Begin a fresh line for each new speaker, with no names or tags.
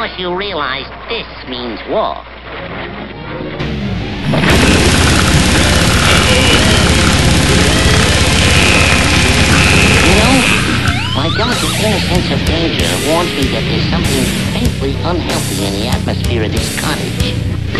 course, you realize this means war. You know, my delicate inner sense of danger warns me that there's something faintly unhealthy in the atmosphere of this cottage.